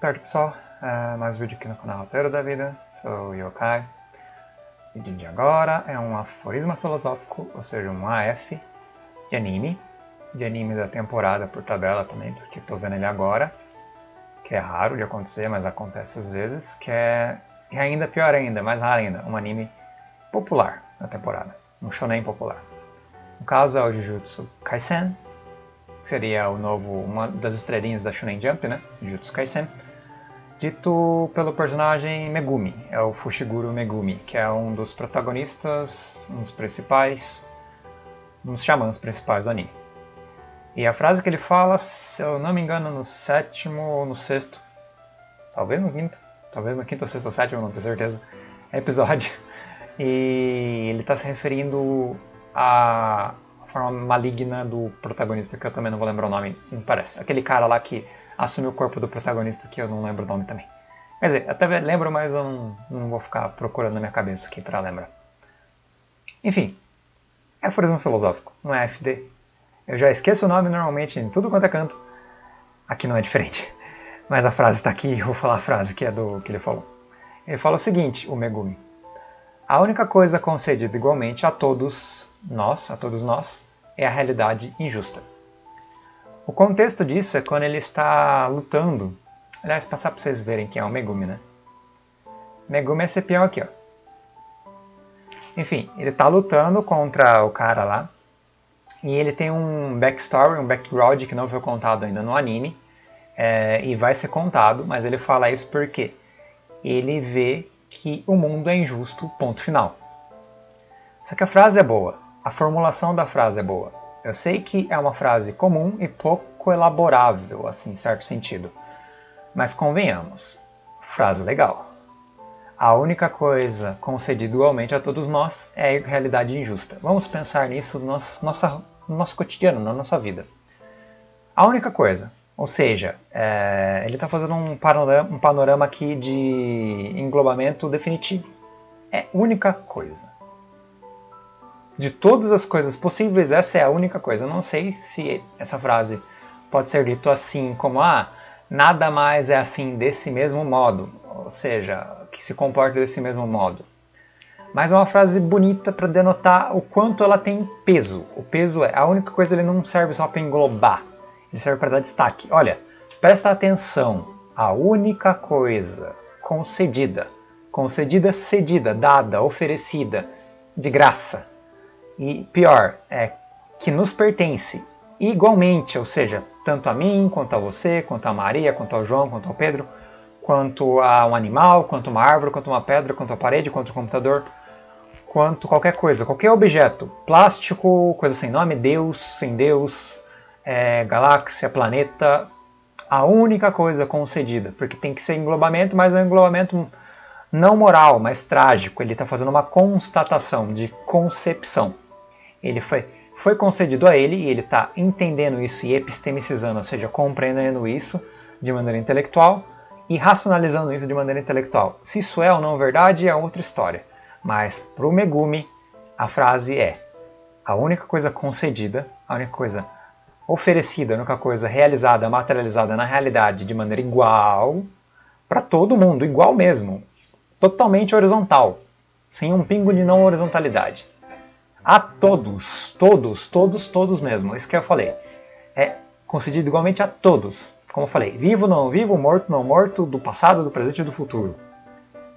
tarde pessoal, uh, mais um vídeo aqui no canal Roteiro da Vida, sou o Yokai. O vídeo de agora é um aforisma filosófico, ou seja, um AF de anime, de anime da temporada por tabela também, porque estou vendo ele agora, que é raro de acontecer, mas acontece às vezes, que é, que é ainda pior ainda, mais raro ainda, um anime popular na temporada, um shonen popular. No caso é o Jujutsu Kaisen, que seria o novo, uma das estrelinhas da Shonen Jump, né, Jujutsu Kaisen dito pelo personagem Megumi, é o Fushiguro Megumi, que é um dos protagonistas, um dos principais, um dos xamãs principais do anime. E a frase que ele fala, se eu não me engano, no sétimo ou no sexto, talvez no quinto, talvez no quinto sexto ou sétimo, não tenho certeza, episódio, e ele está se referindo à forma maligna do protagonista, que eu também não vou lembrar o nome, não parece. Aquele cara lá que assume o corpo do protagonista, que eu não lembro o nome também. Quer dizer, até lembro, mas eu não, não vou ficar procurando na minha cabeça aqui para lembrar. Enfim, é aforismo filosófico, não é FD. Eu já esqueço o nome normalmente em tudo quanto é canto. Aqui não é diferente. Mas a frase está aqui, eu vou falar a frase que é do que ele falou. Ele fala o seguinte, o Megumi. A única coisa concedida igualmente a todos nós, a todos nós, é a realidade injusta. O contexto disso é quando ele está lutando. Aliás, passar para vocês verem quem é o Megumi, né? Megumi é esse peão aqui, ó. Enfim, ele está lutando contra o cara lá. E ele tem um backstory, um background que não foi contado ainda no anime. É, e vai ser contado, mas ele fala isso porque ele vê que o mundo é injusto, ponto final. Só que a frase é boa, a formulação da frase é boa. Eu sei que é uma frase comum e pouco elaborável, assim, em certo sentido. Mas convenhamos, frase legal. A única coisa concedida igualmente a todos nós é a realidade injusta. Vamos pensar nisso no nosso, nossa, no nosso cotidiano, na nossa vida. A única coisa, ou seja, é, ele está fazendo um panorama, um panorama aqui de englobamento definitivo. É única coisa de todas as coisas possíveis, essa é a única coisa. Eu não sei se essa frase pode ser dito assim como ah, nada mais é assim desse mesmo modo, ou seja, que se comporta desse mesmo modo. Mas é uma frase bonita para denotar o quanto ela tem peso. O peso é a única coisa, ele não serve só para englobar, ele serve para dar destaque. Olha, presta atenção, a única coisa concedida, concedida, cedida, dada, oferecida, de graça, e pior, é que nos pertence igualmente, ou seja, tanto a mim, quanto a você, quanto a Maria, quanto ao João, quanto ao Pedro, quanto a um animal, quanto uma árvore, quanto uma pedra, quanto a parede, quanto o computador, quanto qualquer coisa, qualquer objeto, plástico, coisa sem nome, Deus, sem Deus, é, galáxia, planeta, a única coisa concedida, porque tem que ser englobamento, mas é um englobamento não moral, mas trágico. Ele está fazendo uma constatação de concepção. Ele foi, foi concedido a ele e ele está entendendo isso e epistemicizando, ou seja, compreendendo isso de maneira intelectual e racionalizando isso de maneira intelectual. Se isso é ou não verdade é outra história. Mas para o Megumi, a frase é: a única coisa concedida, a única coisa oferecida, a única coisa realizada, materializada na realidade de maneira igual para todo mundo, igual mesmo, totalmente horizontal, sem um pingo de não horizontalidade a todos, todos, todos, todos mesmo. Isso que eu falei. É concedido igualmente a todos. Como eu falei, vivo, não vivo, morto, não morto, do passado, do presente e do futuro.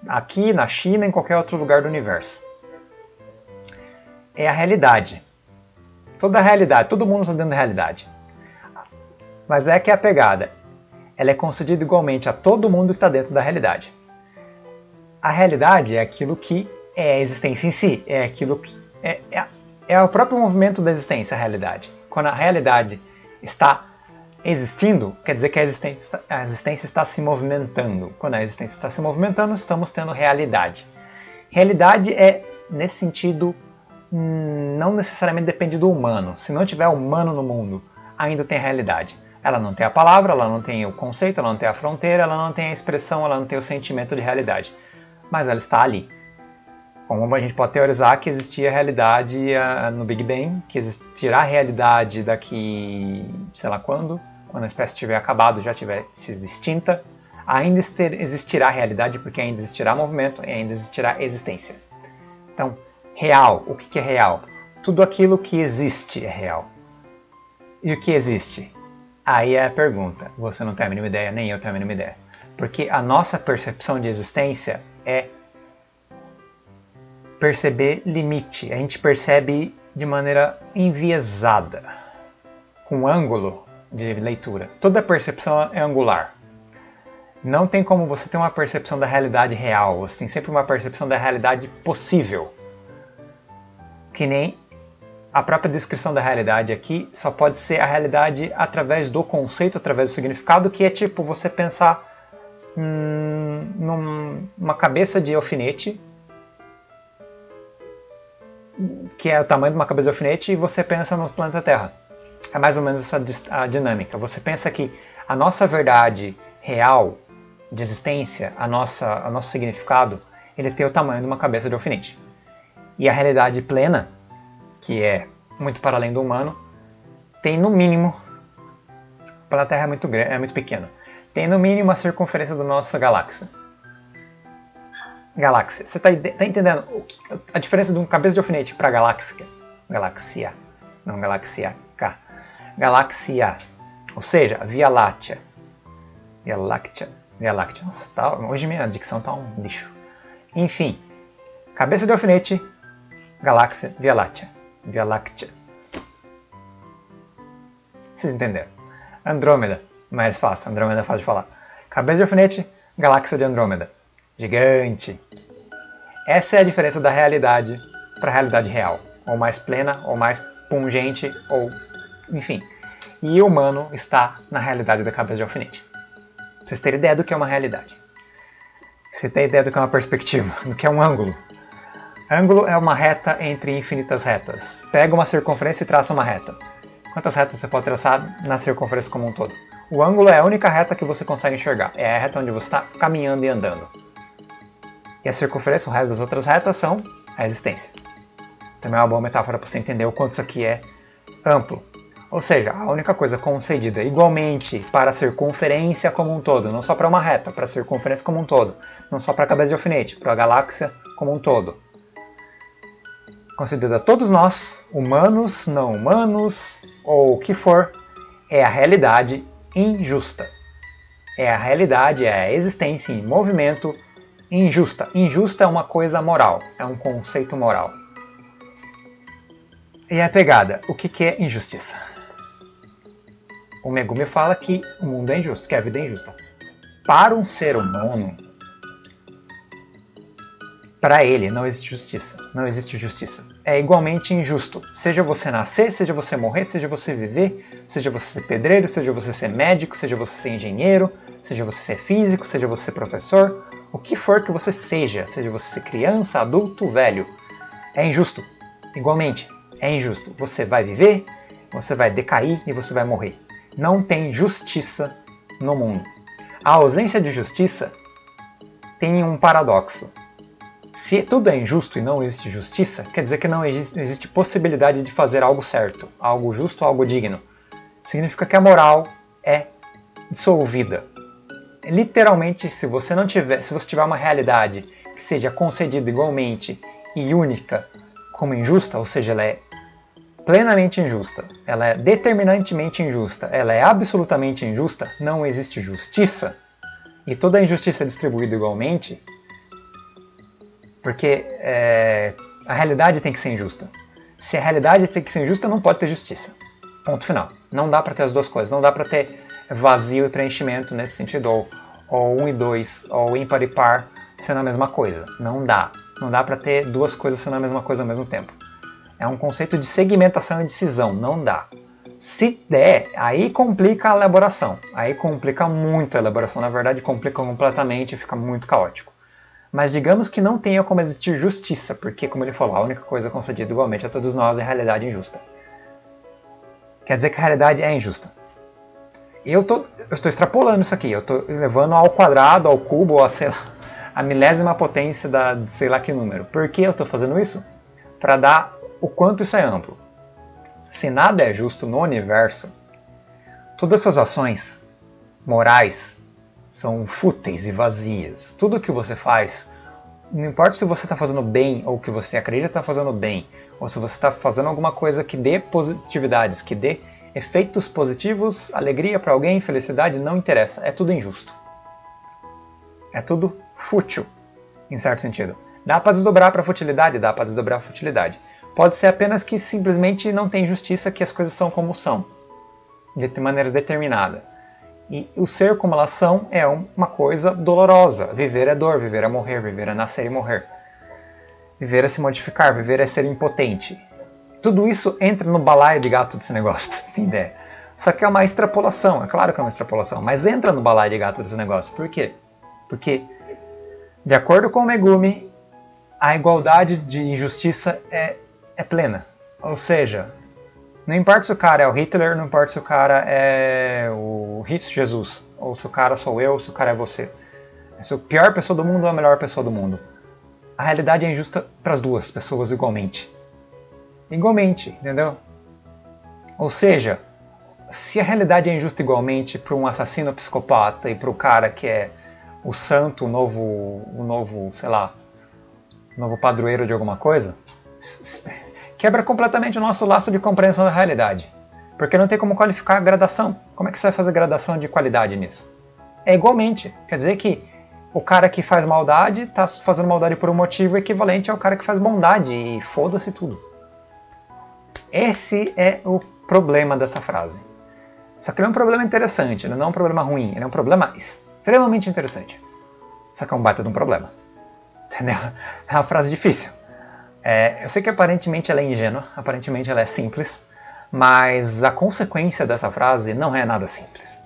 Aqui, na China, em qualquer outro lugar do universo. É a realidade. Toda a realidade, todo mundo está dentro da realidade. Mas é que é a pegada. Ela é concedida igualmente a todo mundo que está dentro da realidade. A realidade é aquilo que é a existência em si, é aquilo que é, é, é o próprio movimento da existência, a realidade. Quando a realidade está existindo, quer dizer que a existência, a existência está se movimentando. Quando a existência está se movimentando, estamos tendo realidade. Realidade é, nesse sentido, não necessariamente depende do humano. Se não tiver humano no mundo, ainda tem realidade. Ela não tem a palavra, ela não tem o conceito, ela não tem a fronteira, ela não tem a expressão, ela não tem o sentimento de realidade. Mas ela está ali. Como a gente pode teorizar que existia realidade uh, no Big Bang, que existirá realidade daqui, sei lá quando, quando a espécie tiver acabado, já tiver sido extinta. ainda existirá realidade porque ainda existirá movimento e ainda existirá existência. Então, real, o que é real? Tudo aquilo que existe é real. E o que existe? Aí é a pergunta. Você não tem a mínima ideia, nem eu tenho a mínima ideia. Porque a nossa percepção de existência é perceber limite. A gente percebe de maneira enviesada, com ângulo de leitura. Toda percepção é angular. Não tem como você ter uma percepção da realidade real, você tem sempre uma percepção da realidade possível. Que nem a própria descrição da realidade aqui só pode ser a realidade através do conceito, através do significado, que é tipo você pensar hum, numa cabeça de alfinete, que é o tamanho de uma cabeça de alfinete, e você pensa no planeta Terra. É mais ou menos essa a dinâmica. Você pensa que a nossa verdade real de existência, a nossa, a nosso significado, ele tem o tamanho de uma cabeça de alfinete. E a realidade plena, que é muito para além do humano, tem no mínimo, para a Terra é muito, é muito pequeno, tem no mínimo a circunferência da nossa galáxia. Galáxia. Você está tá entendendo que, a diferença de um cabeça de alfinete para galáxia? Galáxia. Não galáxia K. Galáxia. Ou seja, Via Láctea. Via Láctea Via Láctea. Nossa, tá, hoje minha dicção tá um lixo. Enfim, cabeça de alfinete, galáxia, Via Láctea. Via Láctea. Vocês entenderam? Andrômeda, mais fácil, Andrômeda é fácil de falar. Cabeça de alfinete, galáxia de Andrômeda. Gigante. Essa é a diferença da realidade para a realidade real. Ou mais plena, ou mais pungente, ou enfim. E o humano está na realidade da cabeça de alfinete vocês terem ideia do que é uma realidade. Você tem ideia do que é uma perspectiva, do que é um ângulo. Ângulo é uma reta entre infinitas retas. Pega uma circunferência e traça uma reta. Quantas retas você pode traçar na circunferência como um todo? O ângulo é a única reta que você consegue enxergar. É a reta onde você está caminhando e andando. E a circunferência, o resto das outras retas, são a existência. Também é uma boa metáfora para você entender o quanto isso aqui é amplo. Ou seja, a única coisa concedida igualmente para a circunferência como um todo, não só para uma reta, para a circunferência como um todo, não só para a cabeça de alfinete, para a galáxia como um todo. Concedida a todos nós, humanos, não humanos, ou o que for, é a realidade injusta. É a realidade, é a existência em movimento injusta. Injusta é uma coisa moral, é um conceito moral. E a pegada, o que é injustiça? o Megumi fala que o mundo é injusto, que a vida é injusta. Para um ser humano, para ele não existe justiça. Não existe justiça. É igualmente injusto. Seja você nascer, seja você morrer, seja você viver, seja você ser pedreiro, seja você ser médico, seja você ser engenheiro, seja você ser físico, seja você ser professor, o que for que você seja, seja você criança, adulto, velho, é injusto. Igualmente, é injusto. Você vai viver, você vai decair e você vai morrer não tem justiça no mundo. A ausência de justiça tem um paradoxo. Se tudo é injusto e não existe justiça, quer dizer que não existe possibilidade de fazer algo certo, algo justo, algo digno. Significa que a moral é dissolvida. Literalmente, se você não tiver, se você tiver uma realidade que seja concedida igualmente e única como injusta, ou seja, ela é plenamente injusta, ela é determinantemente injusta, ela é absolutamente injusta, não existe justiça, e toda injustiça é distribuída igualmente, porque é, a realidade tem que ser injusta. Se a realidade tem que ser injusta, não pode ter justiça. Ponto final. Não dá para ter as duas coisas. Não dá para ter vazio e preenchimento nesse sentido, ou, ou um e dois, ou ímpar e par sendo a mesma coisa. Não dá. Não dá para ter duas coisas sendo a mesma coisa ao mesmo tempo. É um conceito de segmentação e decisão, não dá. Se der, aí complica a elaboração. Aí complica muito a elaboração, na verdade complica completamente e fica muito caótico. Mas digamos que não tenha como existir justiça, porque, como ele falou, a única coisa concedida igualmente a todos nós é a realidade injusta. Quer dizer que a realidade é injusta. Eu, tô, estou extrapolando isso aqui, eu estou levando ao quadrado, ao cubo, a, sei lá, a milésima potência da sei lá que número. Por que eu estou fazendo isso? Para dar o quanto isso é amplo. Se nada é justo no universo, todas suas ações morais são fúteis e vazias. Tudo que você faz, não importa se você está fazendo bem ou que você acredita estar tá fazendo bem, ou se você está fazendo alguma coisa que dê positividades, que dê efeitos positivos, alegria para alguém, felicidade, não interessa. É tudo injusto. É tudo fútil, em certo sentido. Dá para desdobrar para futilidade? Dá para desdobrar para futilidade. Pode ser apenas que simplesmente não tem justiça, que as coisas são como são, de maneira determinada. E o ser como elas são é uma coisa dolorosa. Viver é dor, viver é morrer, viver é nascer e morrer. Viver é se modificar, viver é ser impotente. Tudo isso entra no balaio de gato desse negócio, pra você entender. Só que é uma extrapolação, é claro que é uma extrapolação, mas entra no balaio de gato desse negócio. Por quê? Porque, de acordo com o Megumi, a igualdade de injustiça é, é plena. Ou seja, não importa se o cara é o Hitler, não importa se o cara é o Jesus, ou se o cara sou eu, se o cara é você. Se a pior pessoa do mundo ou a melhor pessoa do mundo. A realidade é injusta para as duas pessoas igualmente. Igualmente, entendeu? Ou seja, se a realidade é injusta igualmente para um assassino psicopata e para o cara que é o santo, o novo, o novo, sei lá, novo padroeiro de alguma coisa, quebra completamente o nosso laço de compreensão da realidade. Porque não tem como qualificar a gradação. Como é que você vai fazer gradação de qualidade nisso? É igualmente. Quer dizer que o cara que faz maldade está fazendo maldade por um motivo equivalente ao cara que faz bondade e foda-se tudo. Esse é o problema dessa frase. Só que ele é um problema interessante, ele não é um problema ruim, ele é um problema extremamente interessante. Só que é um baita de um problema. Entendeu? É uma frase difícil. É, eu sei que aparentemente ela é ingênua, aparentemente ela é simples, mas a consequência dessa frase não é nada simples.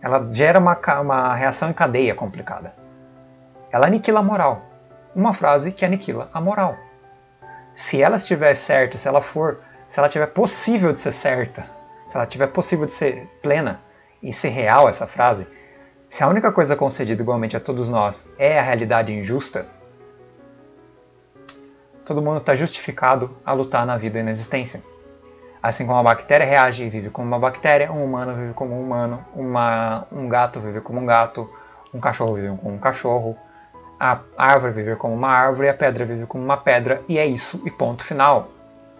Ela gera uma, uma reação em cadeia complicada. Ela aniquila a moral. Uma frase que aniquila a moral. Se ela estiver certa, se ela for, se ela tiver possível de ser certa, se ela tiver possível de ser plena e ser real essa frase, se a única coisa concedida igualmente a todos nós é a realidade injusta, todo mundo está justificado a lutar na vida e na existência. Assim como a bactéria reage e vive como uma bactéria, um humano vive como um humano, uma, um gato vive como um gato, um cachorro vive como um cachorro, a árvore vive como uma árvore, a pedra vive como uma pedra, e é isso, e ponto final.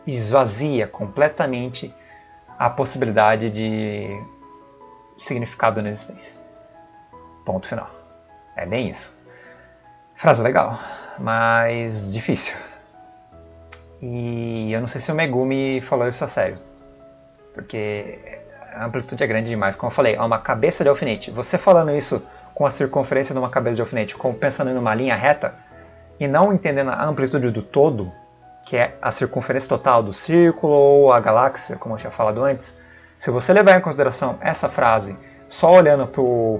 Esvazia completamente a possibilidade de significado na existência. Ponto final. É bem isso. Frase legal, mas difícil. E eu não sei se o Megumi falou isso a sério. Porque a amplitude é grande demais. Como eu falei, é uma cabeça de alfinete. Você falando isso com a circunferência de uma cabeça de alfinete, como pensando em uma linha reta, e não entendendo a amplitude do todo, que é a circunferência total do círculo ou a galáxia, como eu tinha falado antes, se você levar em consideração essa frase só olhando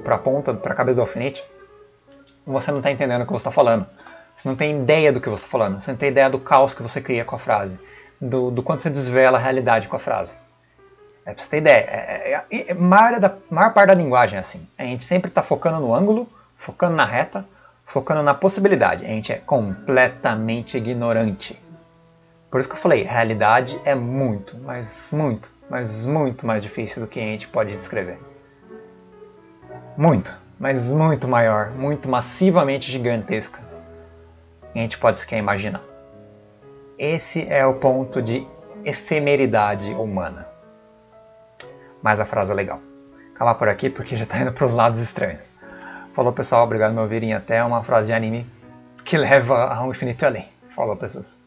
para a ponta, para a cabeça do alfinete, você não está entendendo o que você está falando. Você não tem ideia do que você está falando. Você não tem ideia do caos que você cria com a frase. Do, do quanto você desvela a realidade com a frase. É pra você ter ideia. É, é, é, maior, da, maior parte da linguagem é assim. A gente sempre está focando no ângulo, focando na reta, focando na possibilidade. A gente é completamente ignorante. Por isso que eu falei, realidade é muito, mas muito, mas muito mais difícil do que a gente pode descrever. Muito, mas muito maior, muito massivamente gigantesca a gente pode sequer imaginar. Esse é o ponto de efemeridade humana. Mas a frase é legal. Calma por aqui porque já está indo para os lados estranhos. Falou pessoal, obrigado por me ouvirem até uma frase de anime que leva ao infinito e além. Falou pessoas.